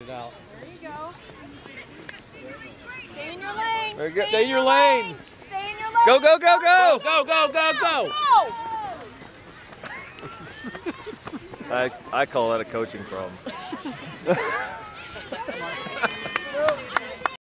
it out. There you go. Stay in your lane. There you go. Stay Stay in your lane. Stay in your lane. Go, go, go, go! Go, go, go, go! Go. I, I call that a coaching problem.